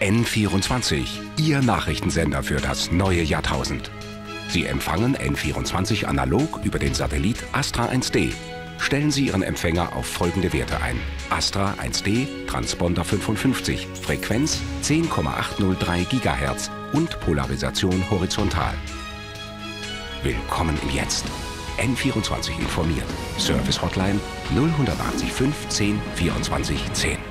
N24, Ihr Nachrichtensender für das neue Jahrtausend. Sie empfangen N24 analog über den Satellit Astra 1D. Stellen Sie Ihren Empfänger auf folgende Werte ein. Astra 1D, Transponder 55, Frequenz 10,803 GHz und Polarisation horizontal. Willkommen im Jetzt. N24 informiert. Service Hotline 0185 10 24 10.